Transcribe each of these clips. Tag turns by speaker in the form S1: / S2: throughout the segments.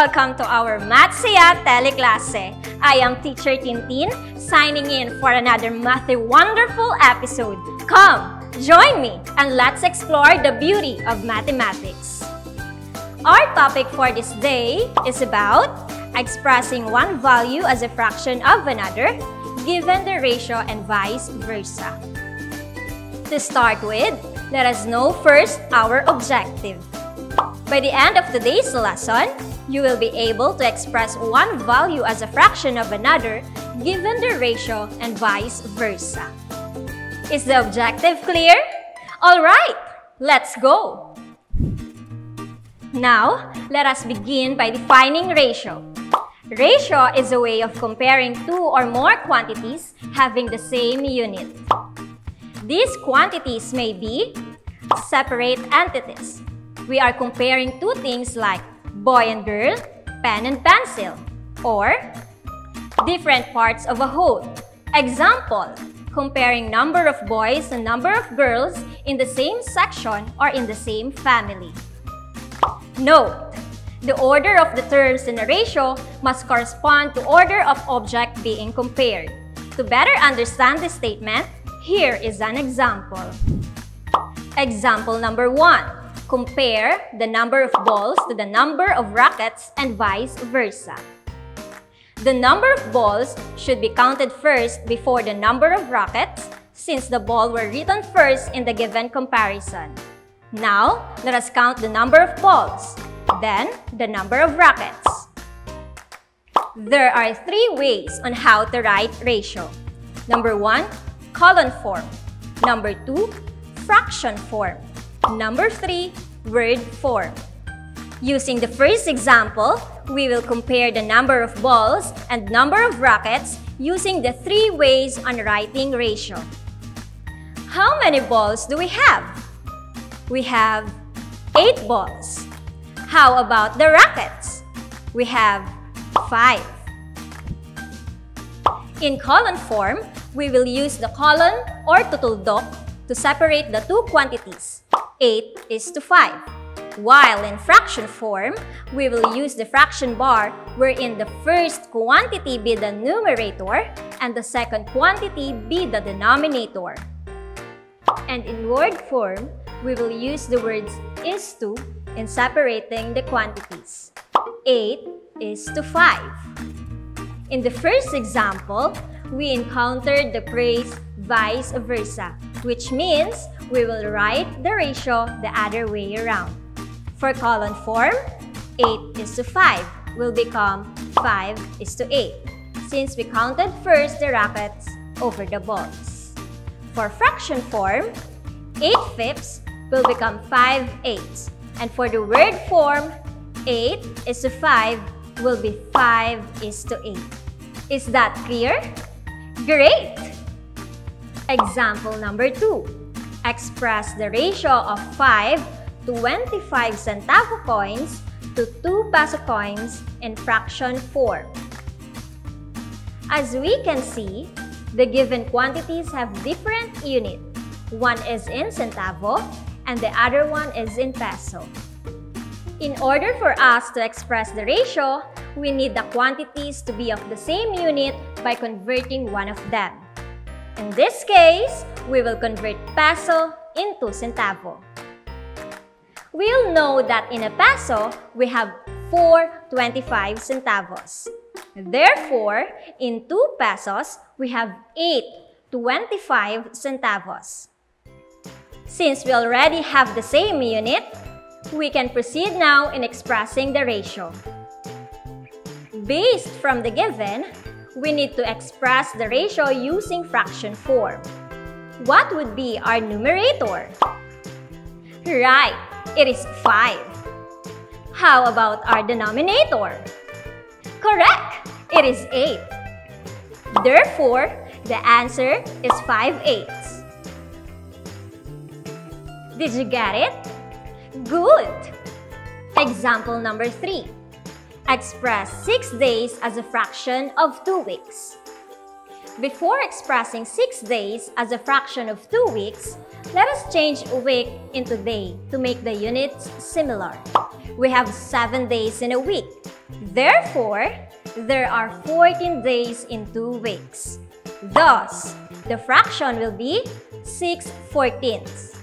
S1: Welcome to our Matsaya Teleklase. I am Teacher Tintin, signing in for another Mathy Wonderful episode. Come, join me, and let's explore the beauty of mathematics. Our topic for this day is about expressing one value as a fraction of another, given the ratio and vice versa. To start with, let us know first our objective. By the end of today's lesson, you will be able to express one value as a fraction of another given the ratio and vice versa. Is the objective clear? Alright, let's go! Now, let us begin by defining ratio. Ratio is a way of comparing two or more quantities having the same unit. These quantities may be separate entities, we are comparing two things like boy and girl, pen and pencil, or different parts of a whole. Example, comparing number of boys and number of girls in the same section or in the same family. Note, the order of the terms in a ratio must correspond to order of object being compared. To better understand this statement, here is an example. Example number one. Compare the number of balls to the number of rackets and vice versa. The number of balls should be counted first before the number of rackets since the ball were written first in the given comparison. Now, let us count the number of balls, then the number of rackets. There are three ways on how to write ratio. Number one, colon form. Number two, fraction form. Number 3, word form. Using the first example, we will compare the number of balls and number of rackets using the three ways on writing ratio. How many balls do we have? We have 8 balls. How about the rackets? We have 5. In colon form, we will use the colon or tutuldok to separate the two quantities. 8 is to 5. While in fraction form, we will use the fraction bar wherein the first quantity be the numerator and the second quantity be the denominator. And in word form, we will use the words is to in separating the quantities. 8 is to 5. In the first example, we encountered the phrase vice versa, which means we will write the ratio the other way around. For colon form, 8 is to 5 will become 5 is to 8 since we counted first the rackets over the balls. For fraction form, 8 fifths will become 5 eighths. And for the word form, 8 is to 5 will be 5 is to 8. Is that clear? Great! Example number 2 express the ratio of 5 to 25 centavo coins to 2 peso coins in fraction form. As we can see, the given quantities have different units. One is in centavo and the other one is in peso. In order for us to express the ratio, we need the quantities to be of the same unit by converting one of them. In this case, we will convert peso into centavo. We'll know that in a peso, we have 4 25 centavos. Therefore, in 2 pesos, we have 8 25 centavos. Since we already have the same unit, we can proceed now in expressing the ratio. Based from the given, we need to express the ratio using fraction form. What would be our numerator? Right, it is 5. How about our denominator? Correct, it is 8. Therefore, the answer is 5 eighths. Did you get it? Good! Example number 3 express 6 days as a fraction of 2 weeks. Before expressing 6 days as a fraction of 2 weeks, let us change week into day to make the units similar. We have 7 days in a week. Therefore, there are 14 days in 2 weeks. Thus, the fraction will be 6 fourteenths.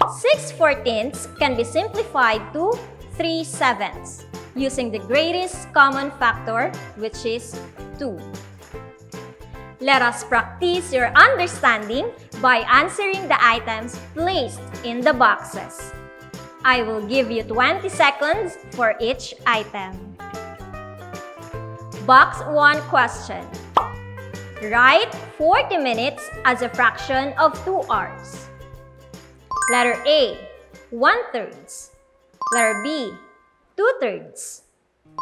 S1: 6 fourteenths can be simplified to 3 sevenths using the greatest common factor which is 2. Let us practice your understanding by answering the items placed in the boxes. I will give you 20 seconds for each item. Box 1 question. Write 40 minutes as a fraction of 2 hours. Letter A, 1 thirds. Letter B, 2 thirds.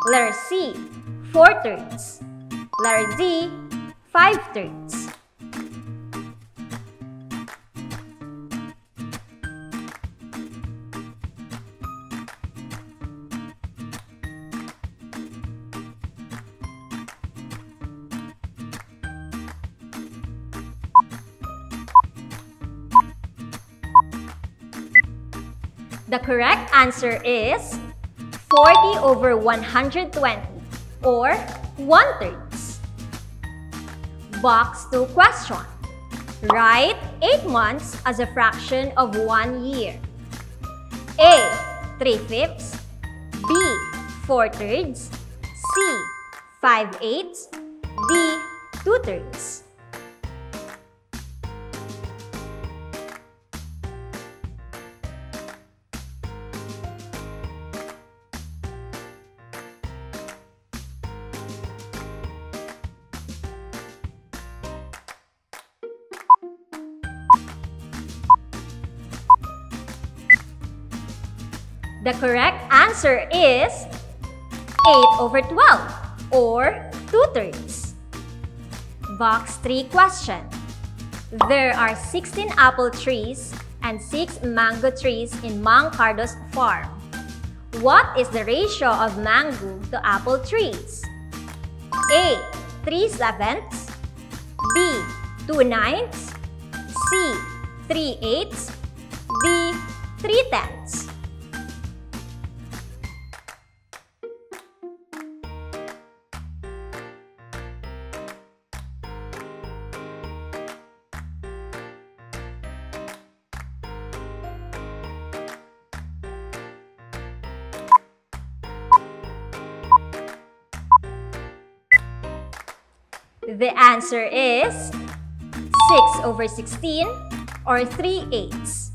S1: Letter C, 4 thirds. Letter D, 5 thirds. The correct answer is 40 over 120 or 1 thirds. Box 2 question. Write 8 months as a fraction of 1 year. A. 3 fifths B. 4 thirds C. 5 eighths D. 2 thirds The correct answer is 8 over 12 or 2 thirds. Box 3 question. There are 16 apple trees and 6 mango trees in Mang Cardos farm. What is the ratio of mango to apple trees? A. 3 sevenths B. 2 ninths C. 3 eighths D. 3 tenths The answer is 6 over 16 or 3 eighths.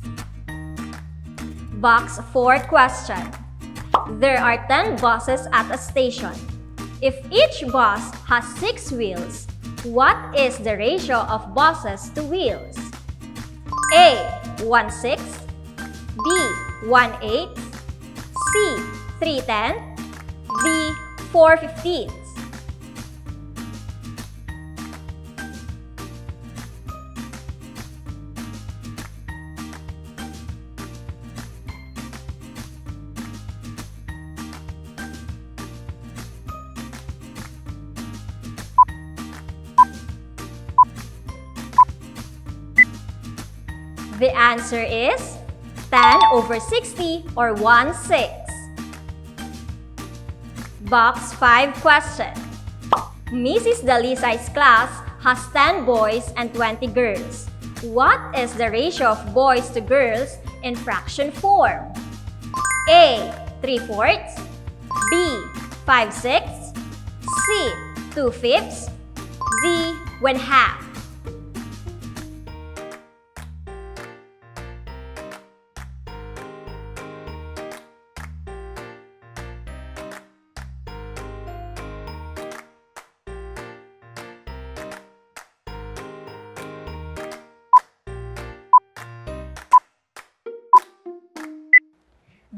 S1: Box 4 question. There are 10 buses at a station. If each bus has 6 wheels, what is the ratio of buses to wheels? A. 1 6 B. 1 8 C. 3 10 D. 4 15 The answer is 10 over 60 or 1 6. Box 5 question. Mrs. Dalisay's class has 10 boys and 20 girls. What is the ratio of boys to girls in fraction form? A. 3 fourths B. 5 sixths C. 2 fifths D. 1 half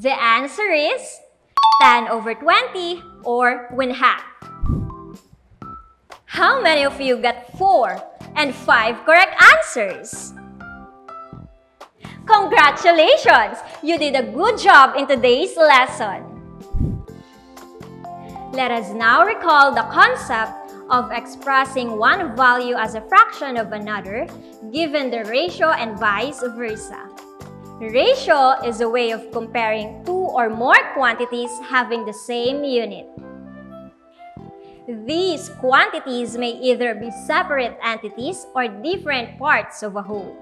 S1: The answer is 10 over 20 or 1 half. How many of you got 4 and 5 correct answers? Congratulations! You did a good job in today's lesson. Let us now recall the concept of expressing one value as a fraction of another given the ratio and vice versa. Ratio is a way of comparing two or more quantities having the same unit. These quantities may either be separate entities or different parts of a whole.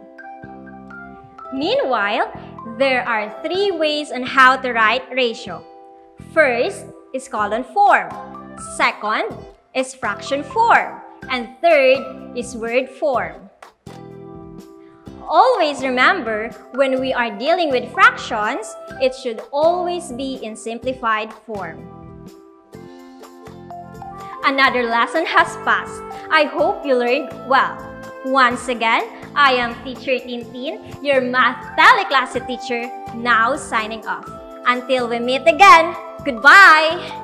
S1: Meanwhile, there are three ways on how to write ratio. First is colon form. Second is fraction form. And third is word form. Always remember, when we are dealing with fractions, it should always be in simplified form. Another lesson has passed. I hope you learned well. Once again, I am Teacher Tintin, your Math Teleklase teacher, now signing off. Until we meet again, goodbye!